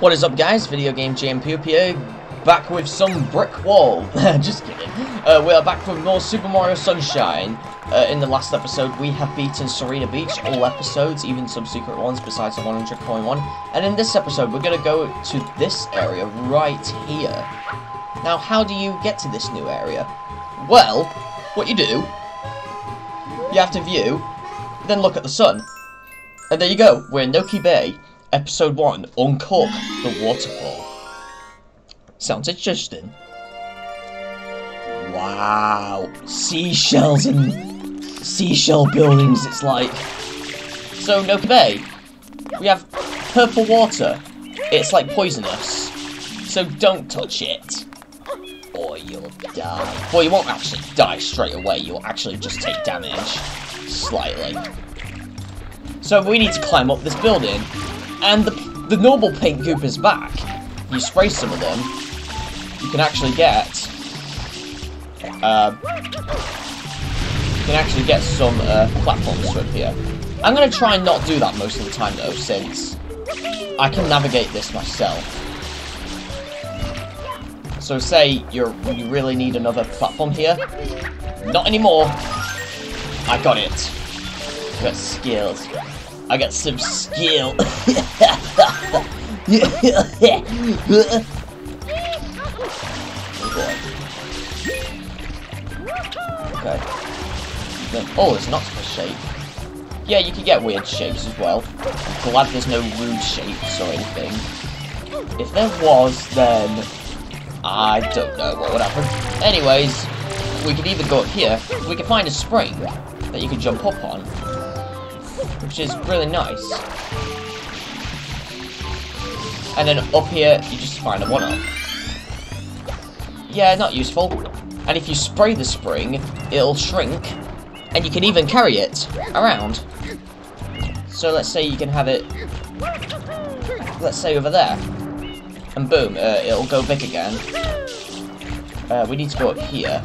What is up guys, Video Game here, back with some brick wall. Just kidding. Uh, we are back with more Super Mario Sunshine. Uh, in the last episode we have beaten Sirena Beach, all episodes, even some secret ones besides the 100 coin one. And in this episode we're going to go to this area right here. Now how do you get to this new area? Well, what you do, you have to view, then look at the sun. And there you go, we're in Noki Bay. Episode 1, Uncork the Waterfall. Sounds interesting. Wow. Seashells and seashell buildings, it's like. So, Noki Bay, we have purple water. It's like poisonous. So don't touch it. Or you'll die. Well, you won't actually die straight away, you'll actually just take damage. Slightly. So we need to climb up this building and the, the normal pink goop is back. You spray some of them, you can actually get, uh, you can actually get some uh, platforms from here. I'm gonna try and not do that most of the time though, since I can navigate this myself. So say you're you really need another platform here. Not anymore. I got it. Got skills. I got some skill. okay. oh, it's not a shape. Yeah, you can get weird shapes as well. I'm glad there's no rude shapes or anything. If there was, then I don't know what would happen. Anyways, we could either go up here, we could find a spring that you could jump up on, which is really nice. And then up here, you just find a one-up. Yeah, not useful. And if you spray the spring, it'll shrink, and you can even carry it around. So let's say you can have it, let's say over there, and boom, uh, it'll go big again. Uh, we need to go up here.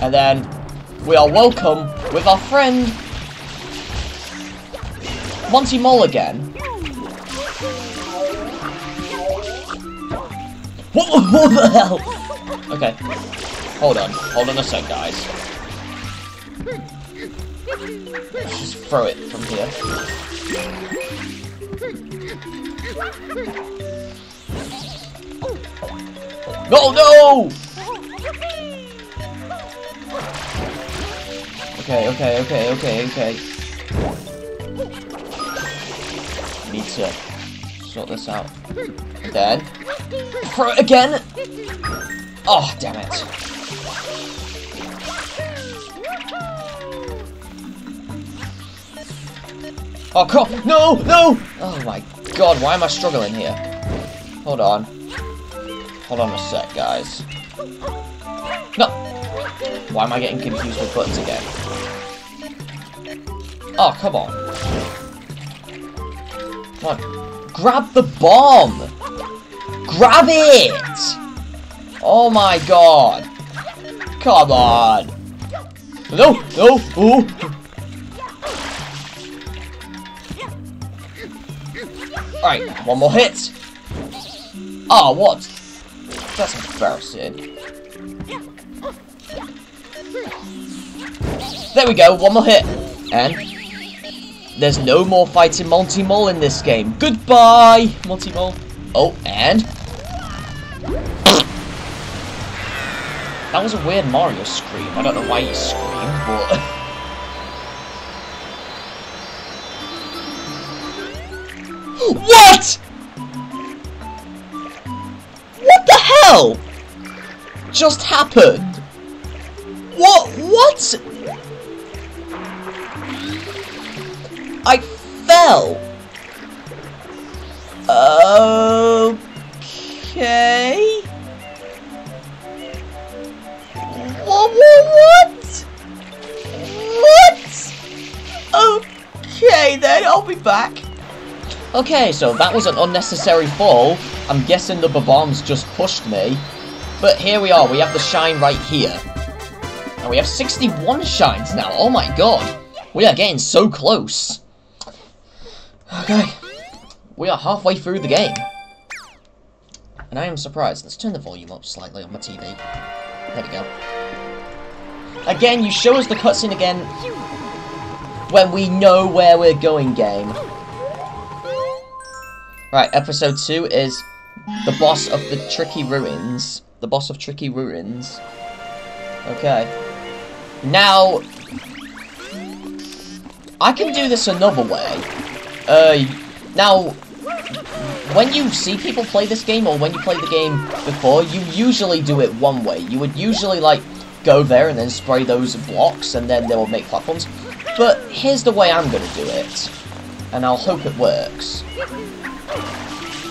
And then we are welcome with our friend Monty Mole again. What, what the hell? Okay. Hold on. Hold on a sec, guys. Let's just throw it from here. No, no! Okay, okay, okay, okay, okay. Need to sort this out. Then again. Oh, damn it. Oh, come No, no! Oh my god, why am I struggling here? Hold on. Hold on a sec, guys. No! Why am I getting confused with buttons again? Oh, come on. Come on. Grab the bomb! Grab it! Oh my god. Come on. No, no, ooh. Alright, one more hit. Oh, what? That's embarrassing. There we go, one more hit. And there's no more fighting Monty Mole in this game. Goodbye, Monty Mole. Oh, and that was a weird Mario scream. I don't know why he screamed, but What? What the hell? Just happened? What? What? I fell. Okay. What? What? What? Okay, then I'll be back. Okay, so that was an unnecessary fall. I'm guessing the bombs just pushed me. But here we are, we have the shine right here. We have 61 shines now. Oh my god. We are getting so close. Okay. We are halfway through the game. And I am surprised. Let's turn the volume up slightly on my TV. There we go. Again, you show us the cutscene again when we know where we're going, game. Right, episode 2 is the boss of the Tricky Ruins. The boss of Tricky Ruins. Okay. Now, I can do this another way. Uh, now, when you see people play this game, or when you play the game before, you usually do it one way. You would usually, like, go there and then spray those blocks, and then they will make platforms. But here's the way I'm gonna do it. And I'll hope it works.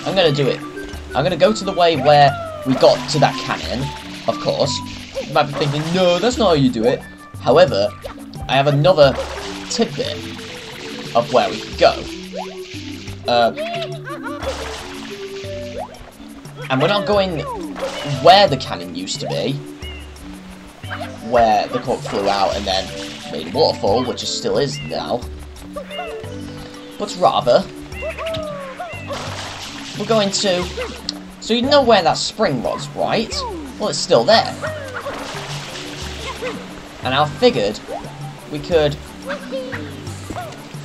I'm gonna do it. I'm gonna go to the way where we got to that cannon, of course. You might be thinking, no, that's not how you do it. However, I have another tidbit of where we could go. Uh, and we're not going where the cannon used to be, where the cork flew out and then made a waterfall, which it still is now, but rather, we're going to... So you know where that spring was, right? Well, it's still there. And I figured we could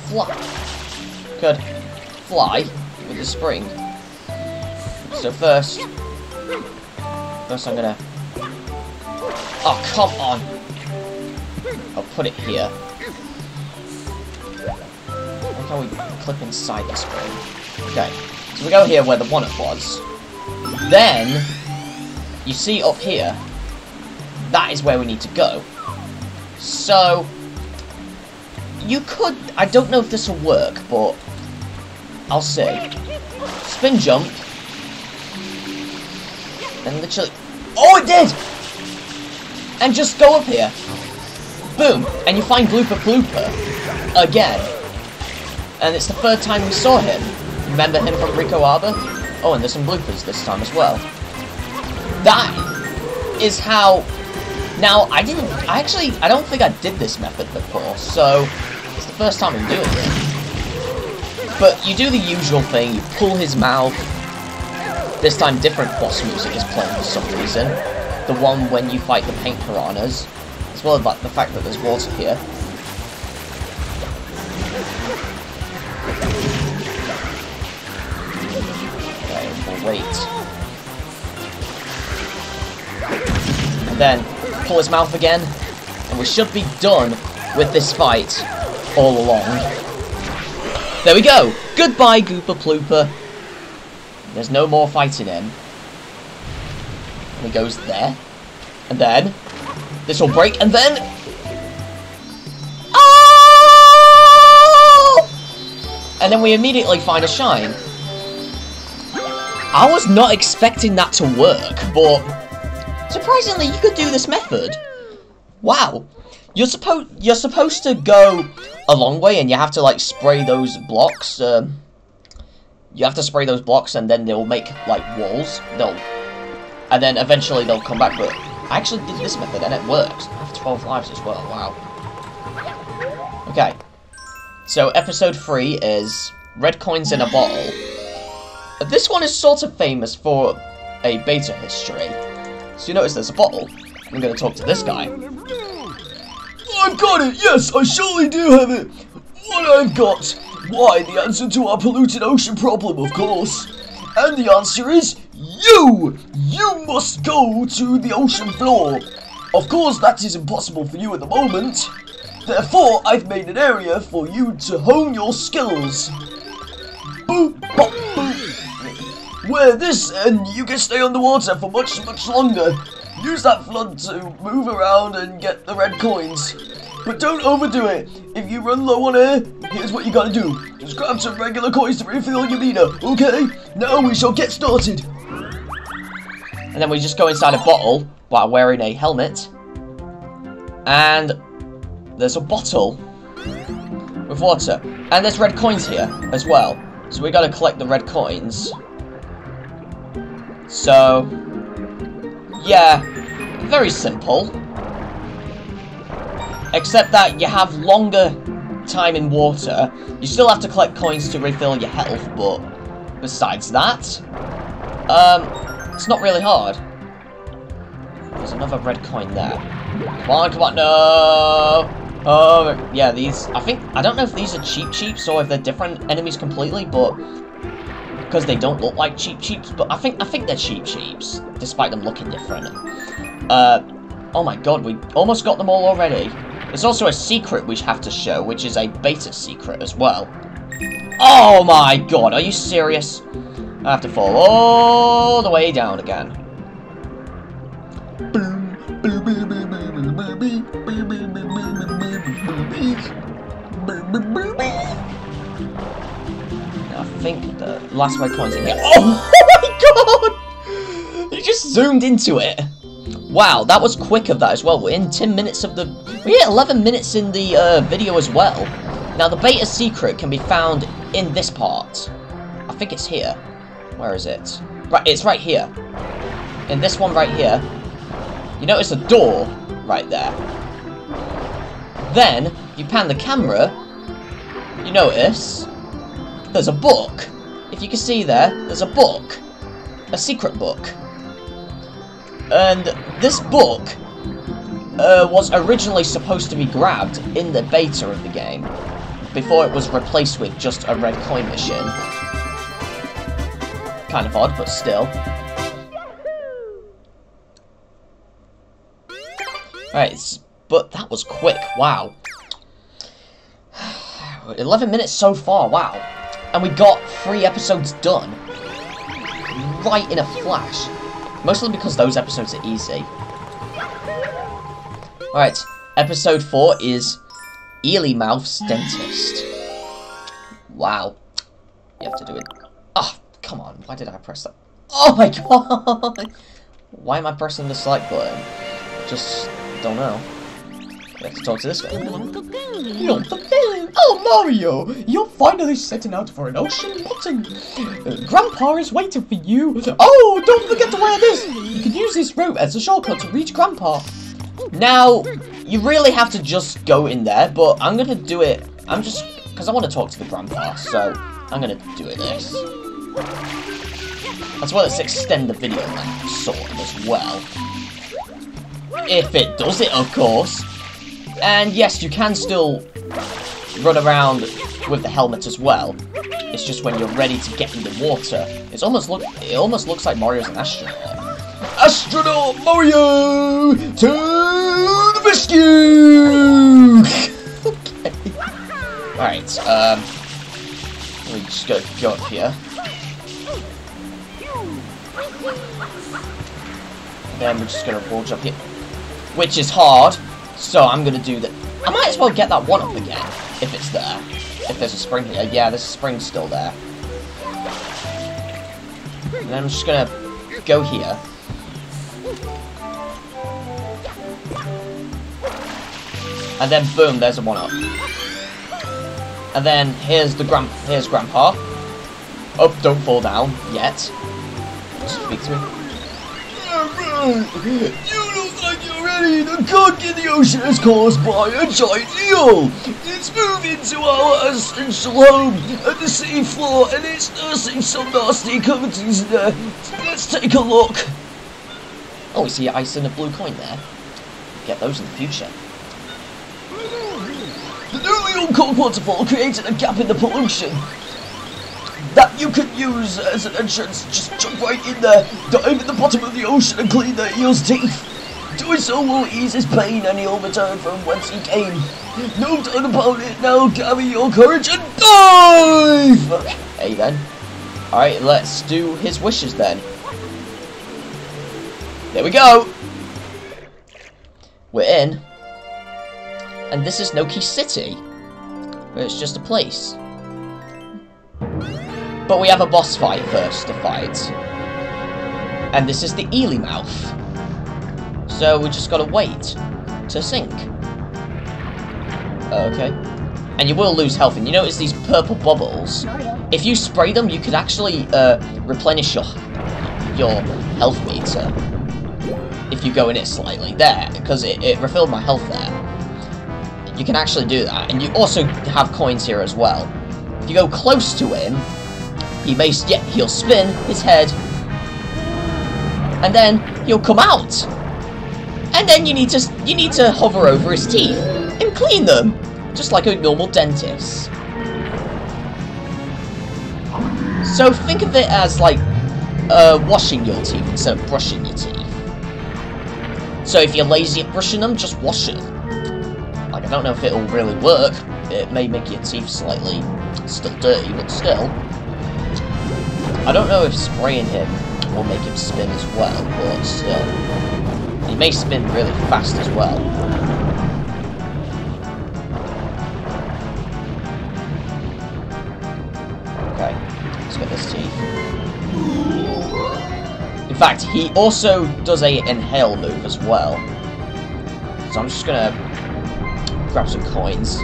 fly. Could fly with the spring. So first, first I'm gonna. Oh come on! I'll put it here. How we clip inside the spring. Okay, so we go here where the one it was. Then you see up here. That is where we need to go. So you could. I don't know if this will work, but I'll see. Spin jump. And literally... Oh, it did! And just go up here. Boom. And you find Glooper Blooper. Again. And it's the third time we saw him. Remember him from Ricco Harbor? Oh, and there's some bloopers this time as well. That is how... Now, I didn't... I actually... I don't think I did this method before, so... It's the first time I'm doing it. But you do the usual thing. You pull his mouth. This time, different boss music is playing for some reason. The one when you fight the paint piranhas. As well as the fact that there's water here. Okay, we'll wait. And then, pull his mouth again. And we should be done with this fight all along. There we go! Goodbye, Gooper Blooper. There's no more fighting him. And he goes there. And then... This will break, and then... Oh! And then we immediately find a shine. I was not expecting that to work, but... Surprisingly, you could do this method. Wow. You're supposed you're supposed to go a long way, and you have to like spray those blocks. Um, you have to spray those blocks, and then they'll make like walls. They'll, and then eventually they'll come back. But I actually did this method, and it works. I have 12 lives as well. Wow. Okay. So episode three is red coins in a bottle. This one is sort of famous for a beta history. So you notice there's a bottle. I'm going to talk to this guy. I've got it! Yes, I surely do have it! What I've got! Why, the answer to our polluted ocean problem, of course! And the answer is you! You must go to the ocean floor! Of course, that is impossible for you at the moment. Therefore, I've made an area for you to hone your skills. Boop, bop. Wear this, and you can stay underwater for much, much longer. Use that flood to move around and get the red coins. But don't overdo it. If you run low on air, here's what you gotta do. Just grab some regular coins to refill your meter, okay? Now we shall get started. And then we just go inside a bottle while wearing a helmet. And there's a bottle with water. And there's red coins here as well. So we gotta collect the red coins. So, yeah, very simple. Except that you have longer time in water. You still have to collect coins to refill your health, but besides that, um, it's not really hard. There's another red coin there. Come on, come on, no! Oh, yeah, these, I think, I don't know if these are Cheep Cheeps or if they're different enemies completely, but, because they don't look like Cheep Cheeps, but I think, I think they're Cheep Cheeps, despite them looking different. Uh, oh my god, we almost got them all already. There's also a secret we have to show, which is a beta secret as well. Oh my god, are you serious? I have to fall all the way down again. I think the last red coin's in here. Oh my god! You just zoomed into it. Wow, that was quick of that as well. We're in 10 minutes of the... We're at 11 minutes in the uh, video as well. Now, the beta secret can be found in this part. I think it's here. Where is it? Right, it's right here. In this one right here. You notice a door right there. Then, you pan the camera, you notice there's a book. If you can see there, there's a book. A secret book. And this book uh, was originally supposed to be grabbed in the beta of the game before it was replaced with just a red coin machine. Kind of odd, but still. Alright, but that was quick, wow. 11 minutes so far, wow. And we got three episodes done. Right in a flash. Mostly because those episodes are easy. Alright, episode 4 is Eely Mouth's Dentist. Wow. You have to do it. Oh, come on. Why did I press that? Oh my god! Why am I pressing the select button? Just don't know. Have talk to this guy. Oh, Mario! You're finally setting out for an ocean bottom. Uh, Grandpa is waiting for you. Oh, don't forget to wear this. You can use this rope as a shortcut to reach Grandpa. Now, you really have to just go in there, but I'm gonna do it. I'm just because I want to talk to the grandpa, so I'm gonna do it this. As well as extend the video length, sort of, as well. If it does it, of course. And yes, you can still run around with the helmet as well. It's just when you're ready to get in the water. It's almost look. It almost looks like Mario's an astronaut. Astronaut Mario to the rescue! okay. Alright, um... Me just go, go up here. Then we're just gonna wall jump here. Which is hard, so I'm gonna do that. I might as well get that one up again, if it's there. If there's a spring here. Yeah, there's a spring still there. And then I'm just gonna go here. And then boom, there's a one up. And then here's the grand here's Grandpa. Oh, don't fall down yet. Speak to him. You look like you're ready. The gunk in the ocean is caused by a giant eel. It's moving to our essential home at the sea floor and it's nursing some nasty cavities in there. Let's take a look. Oh, we see ice and a blue coin there. Get those in the future. The newly uncooled waterfall created a gap in the pollution that you can use as an entrance. Just jump right in there, dive at the bottom of the ocean and clean the eel's teeth. Doing so will ease his pain and he'll return from whence he came. No doubt about it, now gather your courage and dive! Hey then. Alright, let's do his wishes then. There we go! We're in. And this is Noki City. It's just a place. But we have a boss fight first to fight. And this is the Eely Mouth. So we just gotta wait to sink. Okay. And you will lose health, and you notice these purple bubbles. If you spray them, you could actually uh, replenish your your health meter. If you go in it slightly. There, because it, it refilled my health there. you can actually do that. And you also have coins here as well. If you go close to him, he may, yeah, he'll spin his head, and then he'll come out. And then you need to you need to hover over his teeth and clean them, just like a normal dentist. So think of it as like uh, washing your teeth instead of brushing your teeth. So if you're lazy at brushing them, just wash them. Like I don't know if it'll really work. It may make your teeth slightly still dirty, but still. I don't know if spraying him will make him spin as well, but still. He may spin really fast as well. Okay, let's get this teeth. In fact, he also does a inhale move as well. So I'm just gonna grab some coins.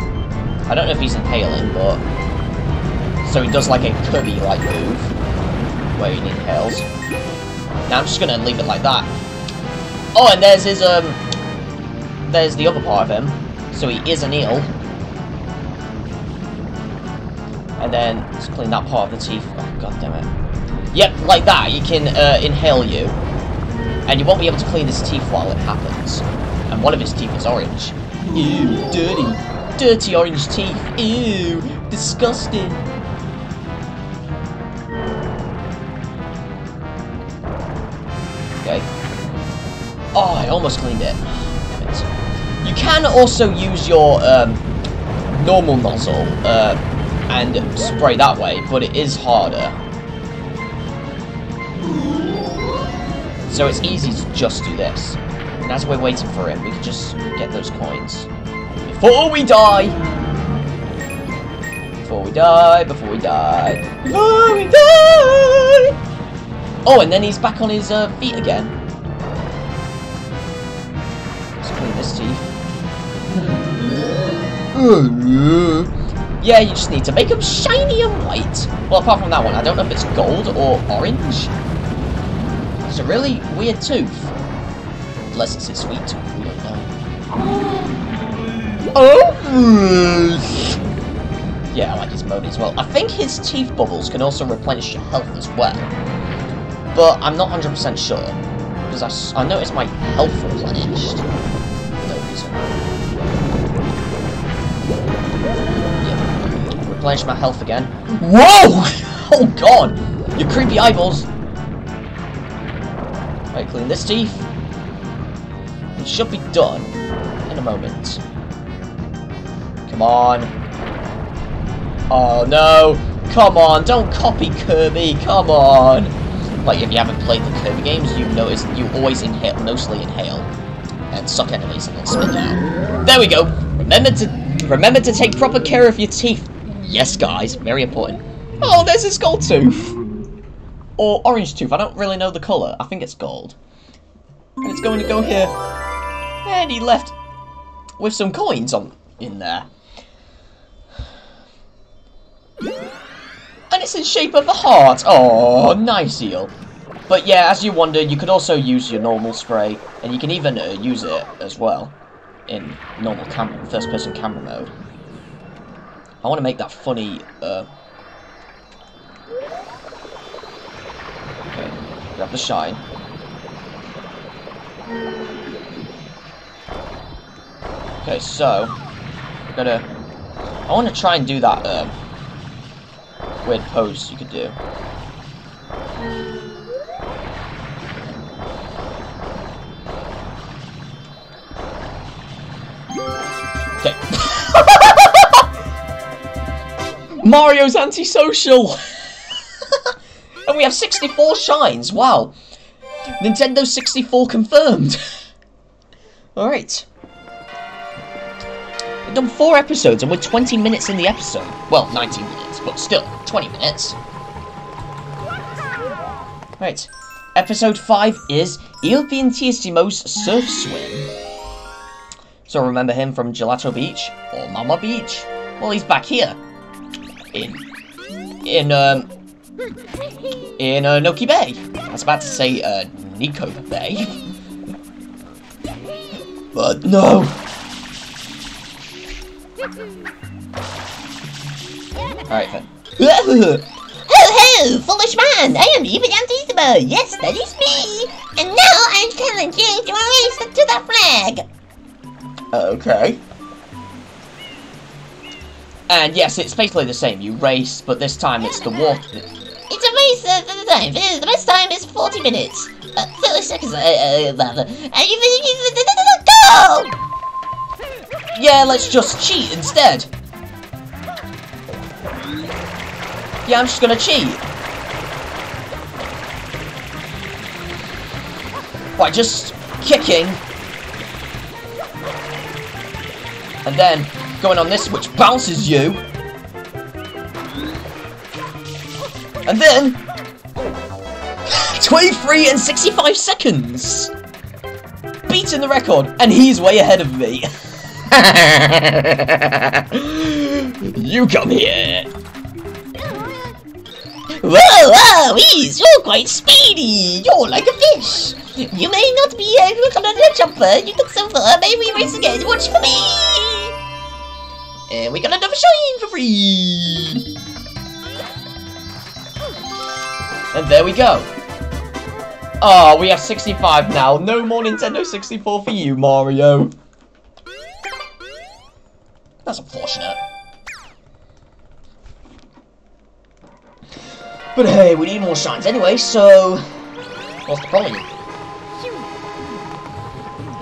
I don't know if he's inhaling, but... So he does like a Kirby-like move, where he inhales. Now I'm just gonna leave it like that. Oh, and there's his, um... There's the other part of him. So he is an eel. And then, let's clean that part of the teeth. Oh, god damn it. Yep, like that, you can uh, inhale you. And you won't be able to clean his teeth while it happens. And one of his teeth is orange. Ew, dirty. Dirty orange teeth. Ew, disgusting. Oh, I almost cleaned it. You can also use your um, normal nozzle uh, and spray that way, but it is harder. So it's easy to just do this. And as we're waiting for him, we can just get those coins. Before we die! Before we die, before we die, before we die! Oh, and then he's back on his uh, feet again. Let's clean this teeth. Mm-hmm. Yeah, you just need to make them shiny and white. Well, apart from that one, I don't know if it's gold or orange. It's a really weird tooth. Unless it's a sweet tooth, we don't know. Oh! Yeah, I like his mode as well. I think his teeth bubbles can also replenish your health as well. But I'm not 100% sure. Because I noticed my health replenished. Yeah. Replenish my health again. Whoa! Oh god! Your creepy eyeballs! Right, clean this teeth. It should be done in a moment. Come on. Oh no! Come on, don't copy Kirby, come on! Like, if you haven't played the Kirby games, you notice you always inhale, mostly inhale, and suck enemies and then spit out. There we go! Remember to remember to take proper care of your teeth. Yes, guys, very important. Oh, there's his gold tooth! Or orange tooth, I don't really know the colour. I think it's gold. And it's going to go here. And he left with some coins on in there. And it's in shape of a heart. Oh, nice eel. But yeah, as you wondered, you could also use your normal spray, and you can even uh, use it as well in normal cam first-person camera mode. I want to make that funny. Uh... Okay, grab the shine. Okay, so gonna. I want to try and do that um, weird pose you could do. Mario's antisocial. and we have 64 shines. Wow. Nintendo 64 confirmed. Alright. We've done four episodes and we're 20 minutes in the episode. Well, 19 minutes, but still, 20 minutes. Right. Episode 5 is Il Piantissimo's Surf Swim. So remember him from Gelato Beach or Mama Beach? Well, he's back here. In... In, um... In, uh, Noki Bay. I was about to say, uh, Nico Bay. But no! Alright then. Ho ho, foolish man! I am Il Piantissimo! Yes, that is me! And now I'm challenging you to a race to the flag! Okay. And yes, it's basically the same. You race, but this time it's the water. It's a race uh, the time. The best time is 40 minutes. Uh, 30 seconds, uh, uh, rather. And you, you, you, go! Yeah, let's just cheat instead. Yeah, I'm just gonna cheat. By just kicking. And then going on this, which bounces you. And then... 23 and 65 seconds! Beating the record, and he's way ahead of me. you come here. Whoa, whoa, Ease, you're quite speedy. You're like a fish. You may not be a jumper. You took so far. May we race again? Watch for me. And we got another shine for free. And there we go. Oh, we have 65 now. No more Nintendo 64 for you, Mario. That's unfortunate. But hey, we need more shines anyway, so... What's the problem?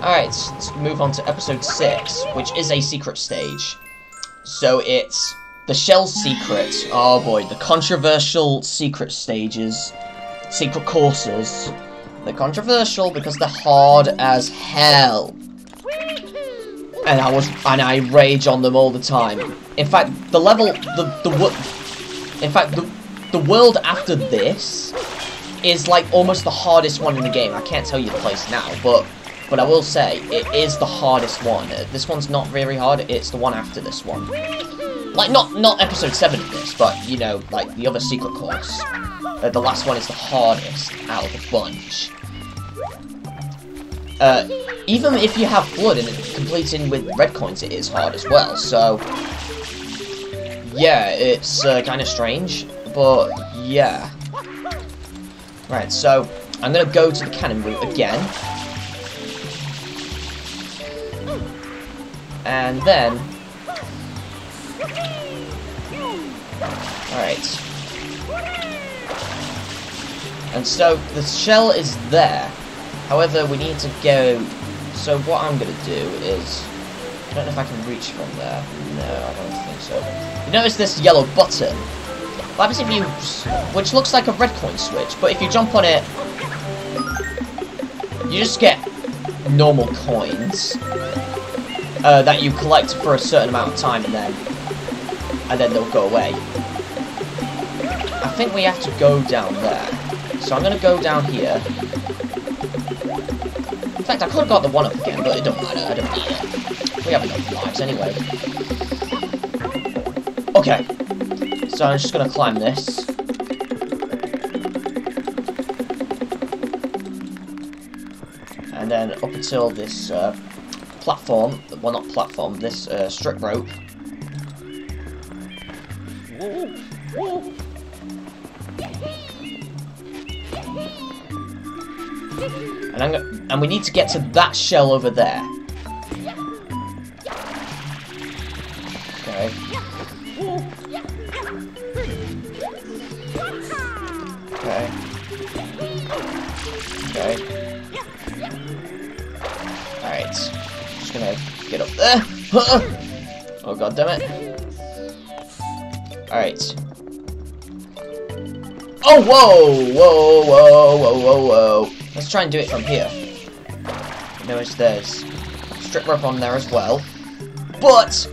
Alright, let's move on to episode 6, which is a secret stage. So it's the shell secret. Oh boy, the controversial secret stages. Secret courses. They're controversial because they're hard as hell. And I was and I rage on them all the time. In fact, the level the the in fact the the world after this is like almost the hardest one in the game. I can't tell you the place now, but but I will say it is the hardest one. This one's not very hard. It's the one after this one. Like not not episode seven of this, but you know like the other secret course. Uh, the last one is the hardest out of the bunch. Uh, even if you have blood and completing with red coins, it is hard as well. So yeah, it's uh, kind of strange, but yeah. Right, so I'm gonna go to the cannon route again. And then... Alright. And so, the shell is there. However, we need to go... So what I'm gonna do is... I don't know if I can reach from there. No, I don't think so. You notice this yellow button? What happens if you... Which looks like a red coin switch, but if you jump on it... You just get normal coins uh, that you collect for a certain amount of time and then and then they'll go away. I think we have to go down there. So I'm gonna go down here. In fact, I could have got the one up again, but it don't matter. I don't need it. We have enough lives anyway. Okay. So I'm just gonna climb this. And then up until this uh, platform, well not platform, this uh, strip rope. And, and we need to get to that shell over there. Get up oh god damn it. Alright. Oh whoa! Whoa, whoa, whoa, whoa, whoa. Let's try and do it from here. Notice there's strip rope on there as well. But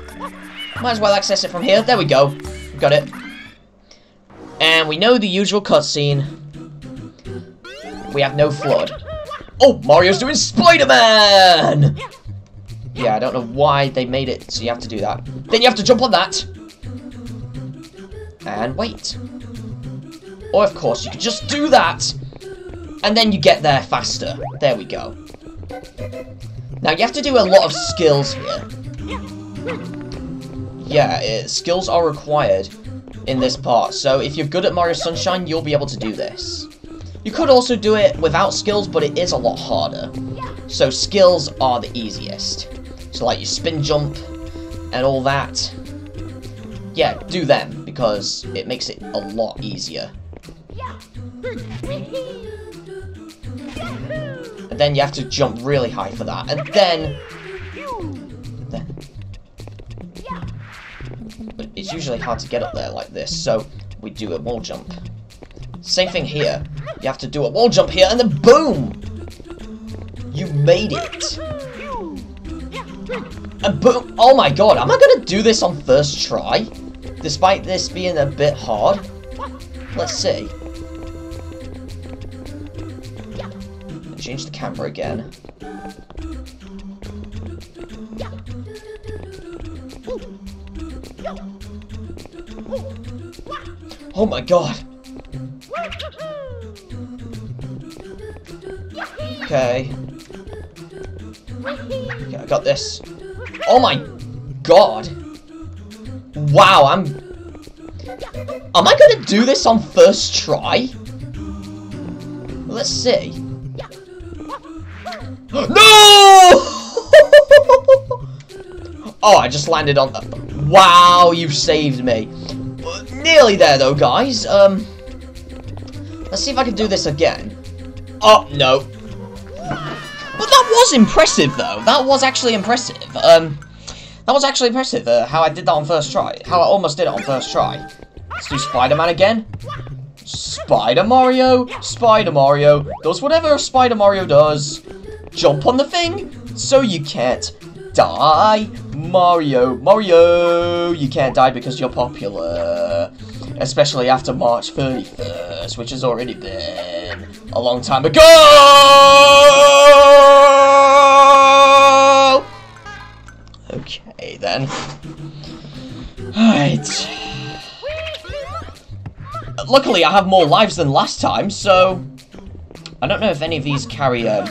might as well access it from here. There we go. Got it. And we know the usual cutscene. We have no flood. Oh, Mario's doing Spider-Man! Yeah, I don't know why they made it so you have to do that. Then you have to jump on that. And wait. Or, of course, you could just do that. And then you get there faster. There we go. Now, you have to do a lot of skills here. yeah, it, skills are required in this part. So if you're good at Mario Sunshine, you'll be able to do this. You could also do it without skills, but it is a lot harder. So skills are the easiest. So like your spin jump and all that. Yeah, do them because it makes it a lot easier. And then you have to jump really high for that. And then... it's usually hard to get up there like this, so we do a wall jump. Same thing here. You have to do a wall jump here, and then boom! You made it! Uh, and boom! Oh my god, am I gonna do this on first try? Despite this being a bit hard? Let's see. Change the camera again. Oh my god! Okay. Okay, I got this. Oh my god! Wow, I'm... Am I gonna do this on first try? Let's see. no! oh, I just landed on the... Wow, you saved me. Nearly there, though, guys. Um, Let's see if I can do this again. Oh, no. Was impressive, though. That was actually impressive. Um, That was actually impressive, uh, how I did that on first try. How I almost did it on first try. Let's do Spider-Man again. Spider Mario, Spider Mario, does whatever Spider Mario does. Jump on the thing, so you can't die. Mario, Mario, you can't die because you're popular. Especially after March 31st, which has already been a long time ago! Then. Alright. Luckily, I have more lives than last time, so... I don't know if any of these carry, um,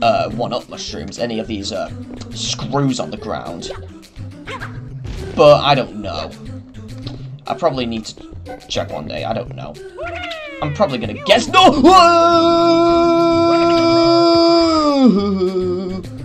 uh, one-up mushrooms, any of these, uh, screws on the ground. But I don't know. I probably need to check one day, I don't know. I'm probably gonna guess- No!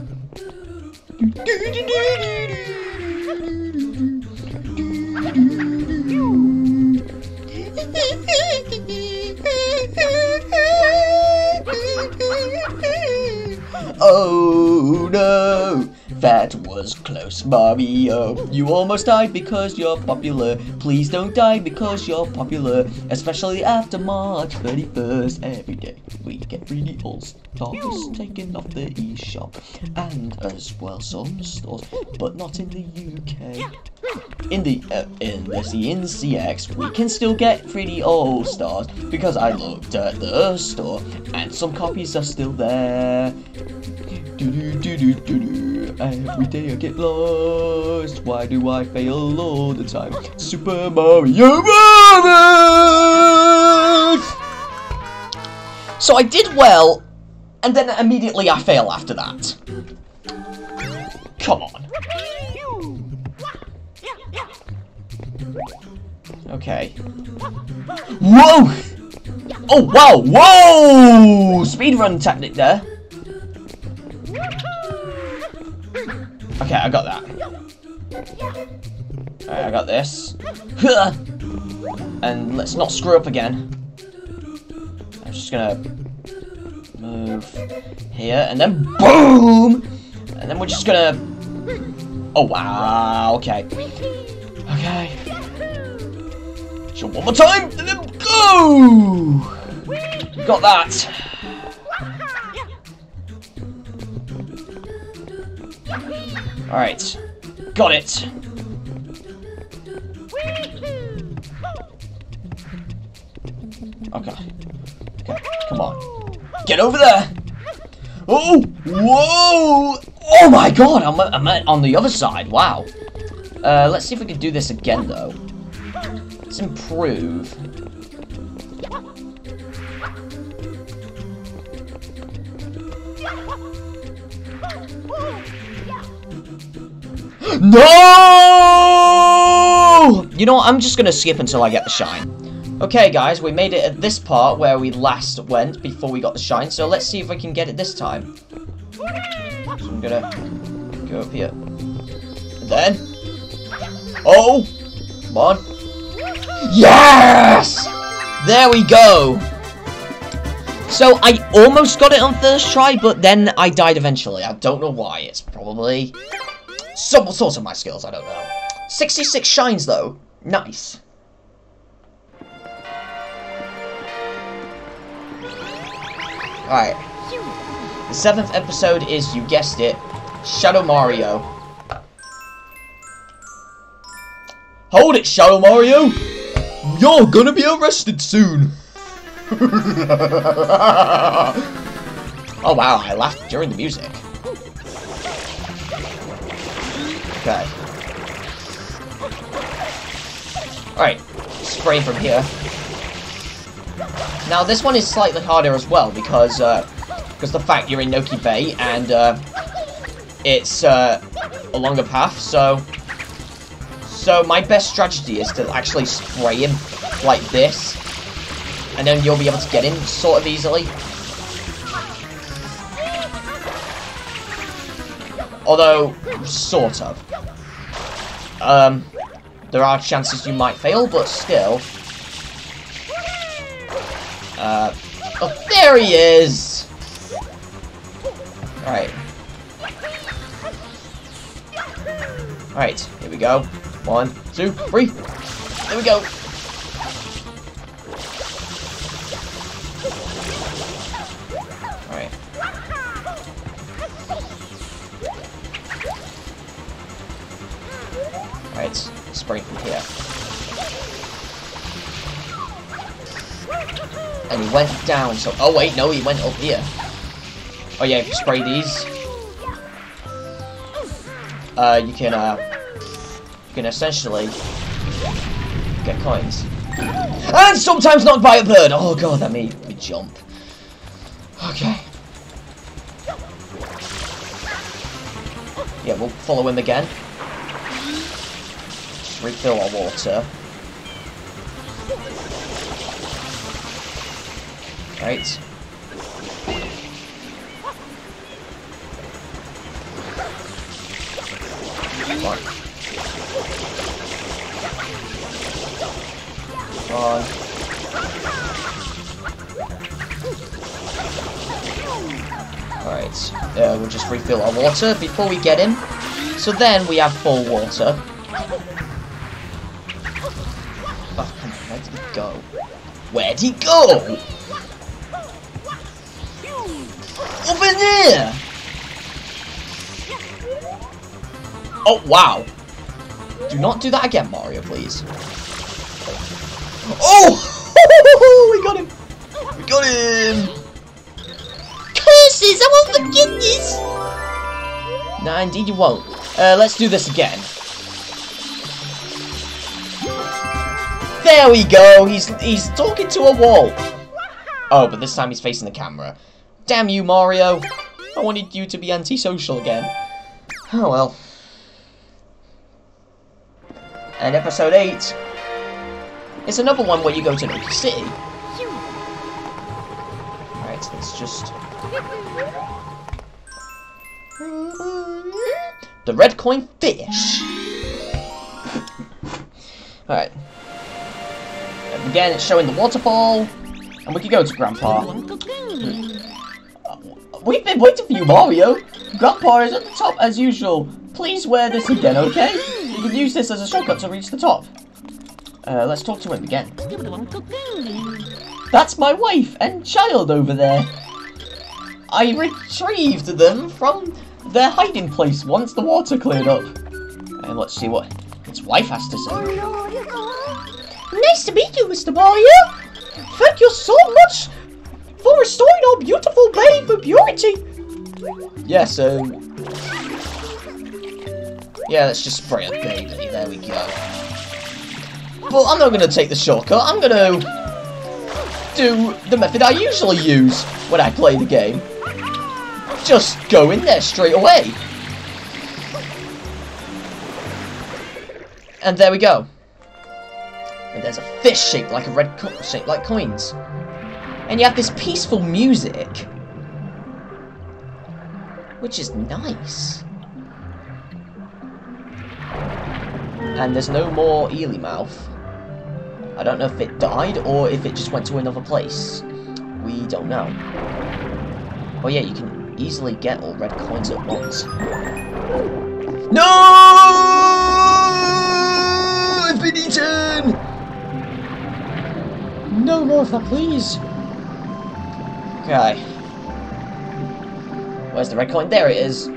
Oh no! That was close, Mario. You almost died because you're popular. Please don't die because you're popular. Especially after March 31st. Every day we get really all stars taken off the eShop. And as well some stores, but not in the UK. In the uh, in the CNCX, we can still get 3D All Stars because I looked at the store and some copies are still there. Do do do do do do. Every day I get lost. Why do I fail all the time? Super Mario Brothers. So I did well, and then immediately I fail after that. Come on. Okay. Whoa! Oh, wow! Whoa! Speedrun tactic there. Okay, I got that. I got this. And let's not screw up again. I'm just gonna move here, and then BOOM! And then we're just gonna... Oh, wow, okay. Okay. Jump one more time, and then go! Got that. Alright. Got it. Okay. Okay, come on. Get over there! Oh! Whoa! Oh my god! I'm, I'm on the other side. Wow. Uh, let's see if we can do this again, though. Let's improve. No! You know what? I'm just gonna skip until I get the shine. Okay, guys, we made it at this part where we last went before we got the shine. So let's see if we can get it this time. So I'm gonna go up here. And then. Oh! Come on. Yes! There we go! So I almost got it on first try, but then I died eventually. I don't know why. It's probably some sort of my skills. I don't know. 66 shines though. Nice. Alright. The seventh episode is, you guessed it, Shadow Mario. Hold it, Shadow Mario! You're gonna be arrested soon! Oh wow, I laughed during the music. Okay. Alright, spray from here. Now this one is slightly harder as well because uh because the fact you're in Noki Bay and uh it's uh a longer path, so so my best strategy is to actually spray him like this and then you'll be able to get him sort of easily. Although, sort of. Um, there are chances you might fail, but still. Uh, oh, there he is! Alright. Alright, here we go. One, two, three. There we go. And he went down, so... Oh, wait, no, he went up here. Oh, yeah, if you spray these... Uh, you can, uh... You can essentially... Get coins. And sometimes knocked by a bird! Oh, God, that made me jump. Okay. Yeah, we'll follow him again. Refill our water. Right. Alright, uh, we'll just refill our water before we get him. So then we have full water. Oh, come on, where did he go? Where'd he go? Wow. Do not do that again, Mario, please. Oh! we got him! We got him! Curses, I won't forget this! Nah, indeed you won't. Uh, let's do this again. There we go! He's he's talking to a wall! Oh, but this time he's facing the camera. Damn you, Mario! I wanted you to be antisocial again. Oh well. And episode 8 is another one where you go to Noki City. Alright, let's just... The red coin fish! Alright. Again, it's showing the waterfall. And we can go to Grandpa. We've been waiting for you, Mario. Grandpa is at the top as usual. Please wear this again, okay? You can use this as a shortcut to reach the top. Uh, let's talk to him again. That's my wife and child over there. I retrieved them from their hiding place once the water cleared up. And let's see what his wife has to say. Nice to meet you, Mr. Mario! Thank you so much for restoring our beautiful bay for purity. Yes, um... Yeah, let's just spray a baby. There we go. But I'm not going to take the shortcut. I'm going to do the method I usually use when I play the game. Just go in there straight away. And there we go. And there's a fish shaped like a red co shaped like coins. And you have this peaceful music. Which is nice. And there's no more Eely-Mouth. I don't know if it died or if it just went to another place. We don't know. Oh yeah, you can easily get all red coins at once. No! I've been eaten! No more of that, please. Okay. Where's the red coin? There it is.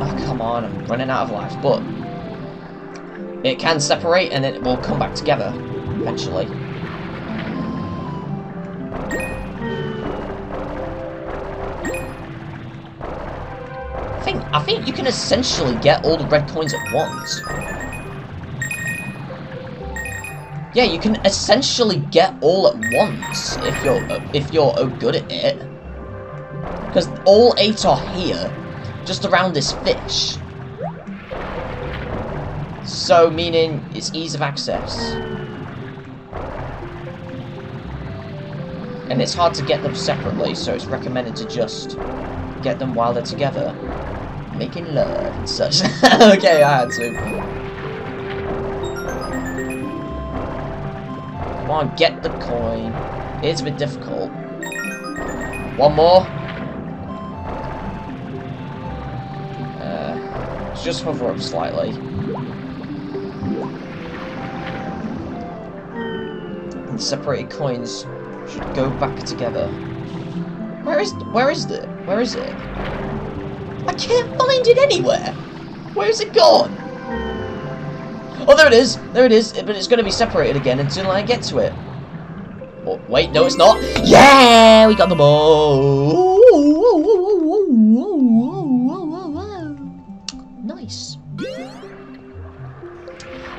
Oh, come on, I'm running out of life, but it can separate and it will come back together eventually. I think I think you can essentially get all the red coins at once. Yeah, you can essentially get all at once if you're if you're good at it. Because all eight are here, just around this fish. So, meaning it's ease of access. And it's hard to get them separately, so it's recommended to just get them while they're together. Making love and such. okay, I had to. Come on, get the coin. It's a bit difficult. One more. Uh, just hover up slightly. Separated coins should go back together. Where is where is it? Where is it? I can't find it anywhere. Where's it gone? Oh, there it is. There it is. But it's going to be separated again until I get to it. Oh, wait, no, it's not. Yeah, we got them all. Nice.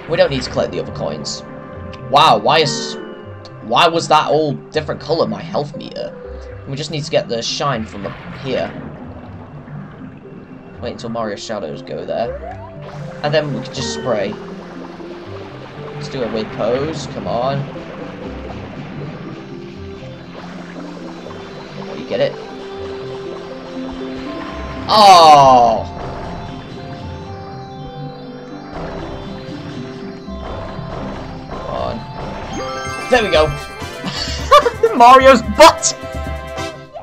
We don't need to collect the other coins. Wow, why is... Why was that all different colour, my health meter? We just need to get the shine from here. Wait until Mario Shadows go there. And then we can just spray. Let's do a weird pose, come on. Oh, you get it? Oh! There we go. Mario's butt!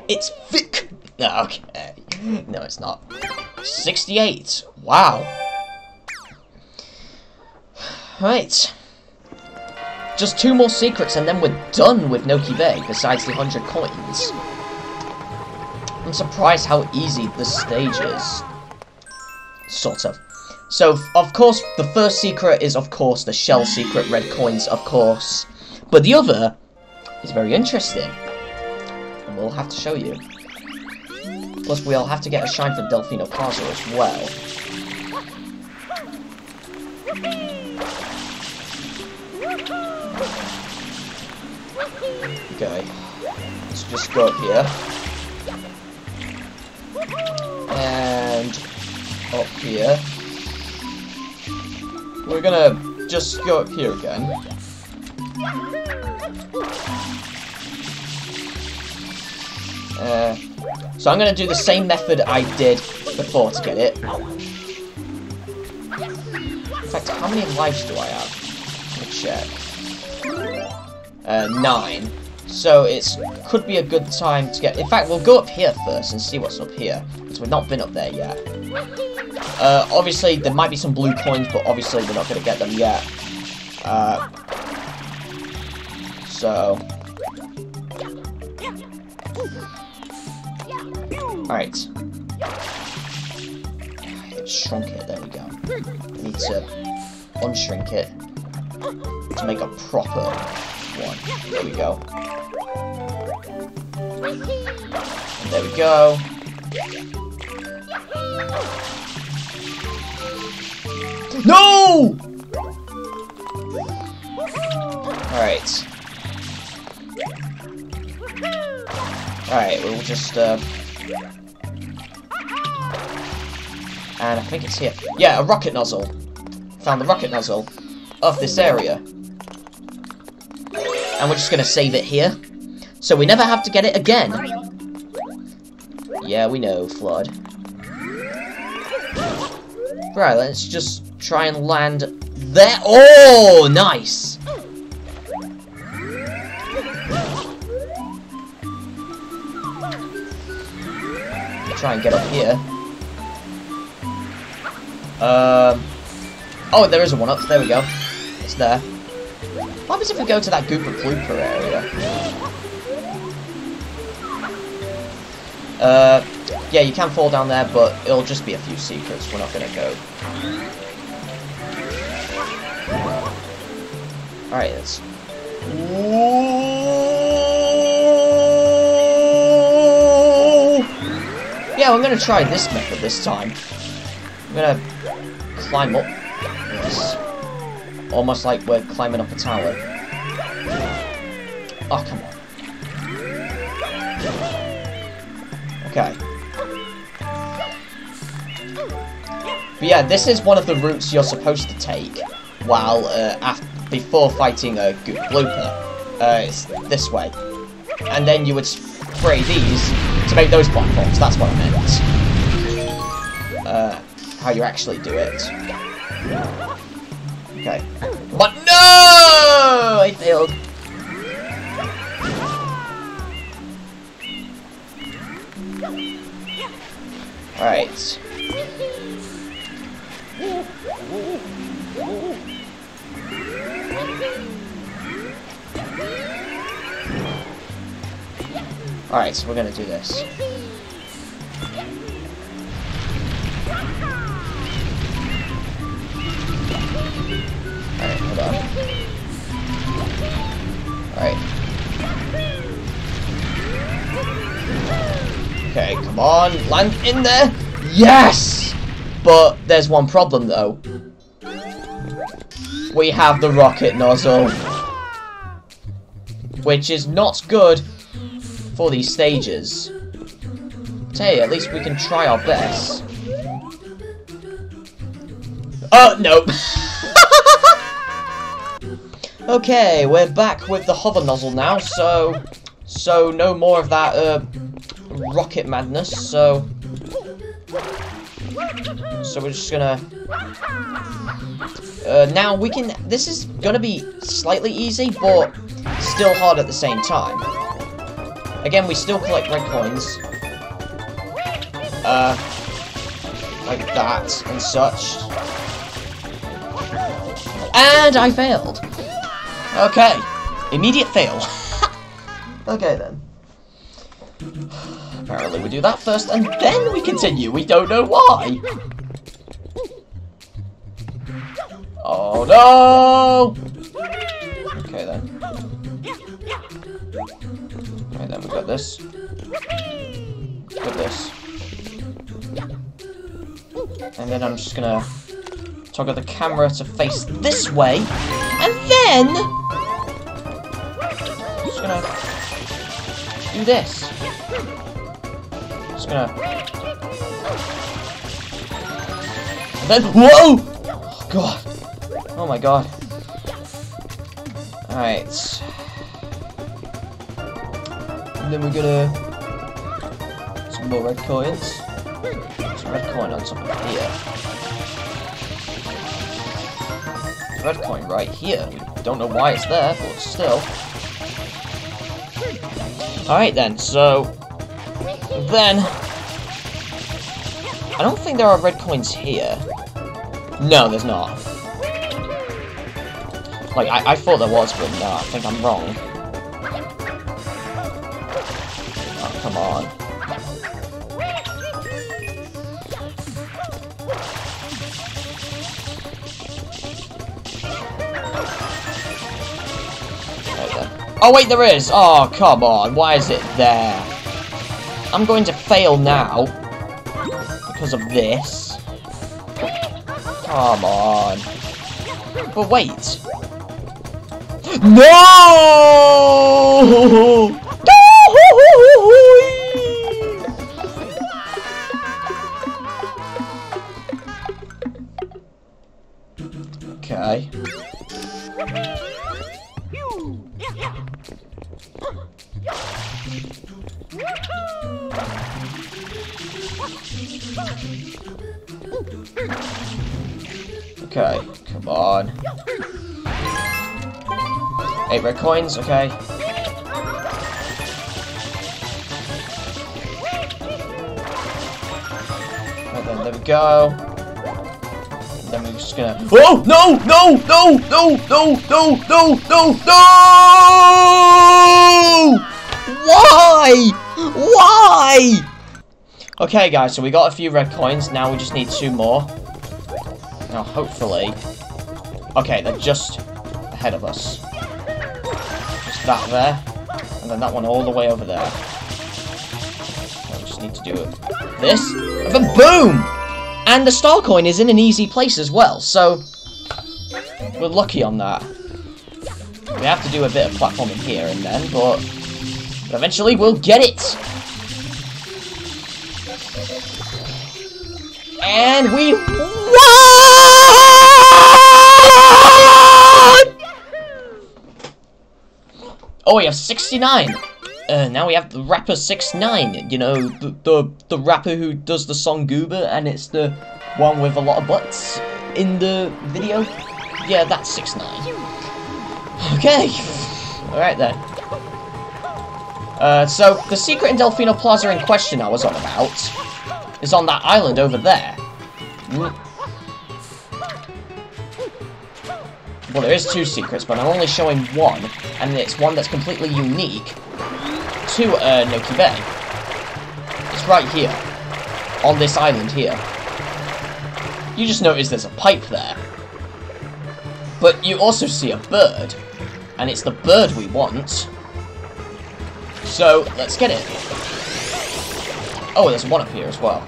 It's thick. Okay. No, it's not. 68. Wow. Right. Just two more secrets and then we're done with Noki Bay, besides the 100 coins. I'm surprised how easy this stage is. Sort of. So, of course, the first secret is, of course, the shell secret, red coins, of course. But the other is very interesting. And we'll have to show you. Plus, we'll have to get a shine for Delfino Plaza as well. Okay. Let's just go up here. And up here. We're gonna just go up here again. Uh, so I'm gonna do the same method I did before to get it. In fact, how many lives do I have? Let me check. Uh, nine. So it's could be a good time to get. In fact, we'll go up here first and see what's up here, because we've not been up there yet. Uh, obviously there might be some blue coins, but obviously we're not gonna get them yet. Uh, so. Alright. Shrunk it, there we go. We need to unshrink it to make a proper one. There we go. And there we go. No! Alright. Alright, we'll just, uh... And I think it's here. Yeah, a rocket nozzle. found the rocket nozzle of this area. And we're just gonna save it here. So we never have to get it again. Yeah, we know, FLUDD. Right, let's just try and land there. Oh, nice! Try and get up here. Um. Oh, there is a one up. There we go. It's there. What happens if we go to that Gooper Blooper area? Uh, yeah, you can fall down there, but it'll just be a few secrets. We're not gonna go. Alright, let's... Yeah, I'm gonna try this method this time. I'm gonna climb up this. Almost like we're climbing up a tower. Oh, come on. Okay. But yeah, this is one of the routes you're supposed to take while uh, after, before fighting a Goop Blooper. Uh, it's this way. And then you would spray these to make those platforms. That's what I meant. Uh, how you actually do it. Okay. But no! I failed. Alright. Alright, so we're gonna do this. Alright, hold on. Alright. Okay, come on, land in there! Yes! But there's one problem though. We have the rocket nozzle. Which is not good for these stages. But hey, at least we can try our best. Oh, no. okay, we're back with the hover nozzle now, so... So, no more of that, uh, rocket madness, so... So we're just gonna... Uh, now we can... This is gonna be slightly easy, but still hard at the same time. Again, we still collect red coins. Uh, like that and such. And I failed. Okay. Immediate fail. okay then. Apparently we do that first and then we continue. We don't know why. Oh no! Okay then we got this. Got this. And then I'm just gonna toggle the camera to face this way. And then I'm just gonna do this. Just gonna and then whoa! Oh god. Oh my god. Alright. And then we're gonna some more red coins. Some red coin on top of here. Red coin right here. We don't know why it's there, but still. Alright then, so then I don't think there are red coins here. No, there's not. Like, I, I thought there was, but no, I think I'm wrong. Come on. Oh, wait, there is! Oh, come on. Why is it there? I'm going to fail now. Because of this. Come on. But wait. No! Okay. Okay, come on. Eight red coins, okay. There we go. And then we're just gonna. Oh no no no no no no no no no! Why? Why? Okay, guys. So we got a few red coins. Now we just need two more. Now, hopefully. Okay, they're just ahead of us. Just that there, and then that one all the way over there. I just need to do it. this, and then boom! And the star coin is in an easy place as well, so we're lucky on that. We have to do a bit of platforming here and then, but, eventually we'll get it! And we won! Oh, we have 69! Uh, now we have the rapper 6ix9ine, you know, the, the, the rapper who does the song GOOBA, and it's the one with a lot of butts in the video. Yeah, that's 6ix9ine. Okay. Alright then. Uh, so, the secret in Delfino Plaza in question I was on about is on that island over there. Well, there is two secrets, but I'm only showing one, and it's one that's completely unique to uh, Noki Bay. It's right here, on this island here. You just notice there's a pipe there. But you also see a bird, and it's the bird we want. So, let's get it. Oh, there's one up here as well.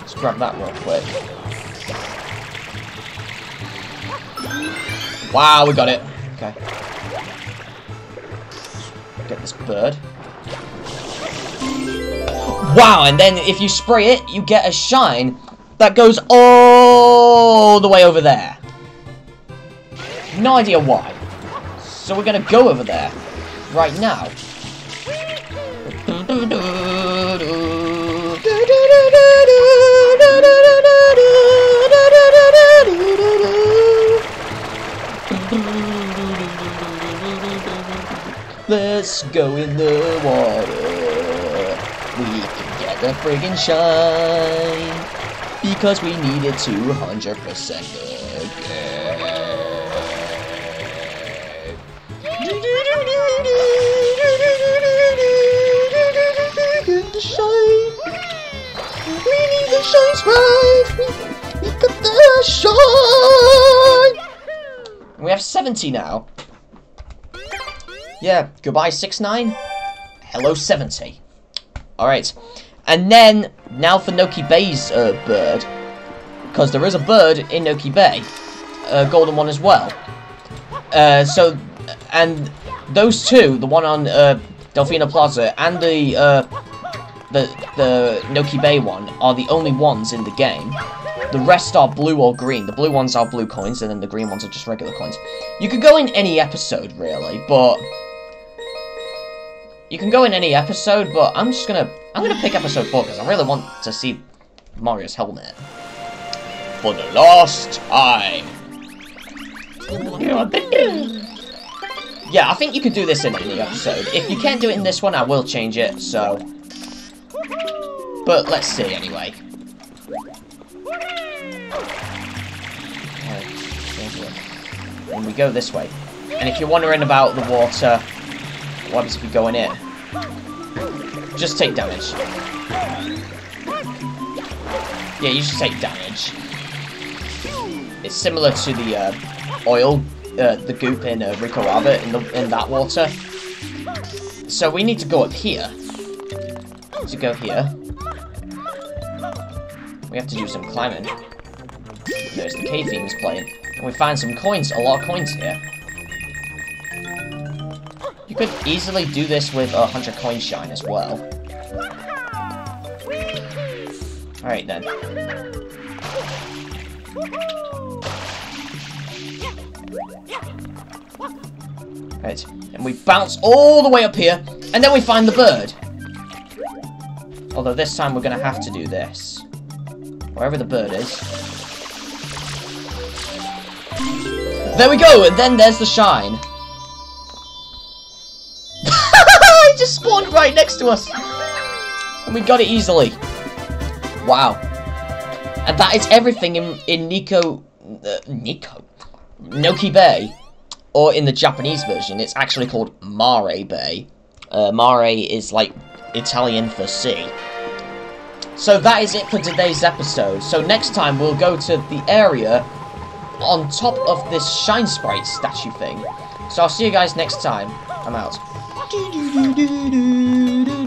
Let's grab that real quick. Wow, we got it. Okay. Get this bird. Wow, and then if you spray it, you get a shine that goes all the way over there. No idea why. So we're gonna go over there right now. Let's go in the water. We the friggin' shine. Because we need it 200% again. Shine. We need shine. We, got the shine. We have 70 now. Yeah, goodbye 6ix9ine. Hello 70. Alright. And then, now for Noki Bay's uh, bird. Because there is a bird in Noki Bay. A golden one as well. Uh, so, and those two, the one on uh, Delfino Plaza and the, uh, the, the Noki Bay one, are the only ones in the game. The rest are blue or green. The blue ones are blue coins, and then the green ones are just regular coins. You could go in any episode, really, but... You can go in any episode, but I'm just gonna... I'm gonna pick episode 4, because I really want to see Mario's helmet. For the last time. Yeah, I think you can do this in any episode. If you can't do it in this one, I will change it, so... But let's see, anyway. And we go this way. And if you're wondering about the water, what happens if we go in it? Just take damage. Yeah, you just take damage. It's similar to the uh, oil, uh, the goop in uh, Ricco Harbor in, the, in that water. So we need to go up here. To go here. We have to do some climbing. There's the cave themes playing. And we find some coins, a lot of coins here. You could easily do this with a 100 coin shine as well. Alright then. Right, and we bounce all the way up here, and then we find the bird. Although this time we're gonna have to do this. Wherever the bird is. There we go, and then there's the shine. Just spawned right next to us. And we got it easily. Wow. And that is everything in, in Nico... Uh, Nico? Noki Bay. Or in the Japanese version, it's actually called Mare Bay. Uh, Mare is like Italian for sea. So that is it for today's episode. So next time we'll go to the area on top of this Shine Sprite statue thing. So I'll see you guys next time. I'm out do do do do do do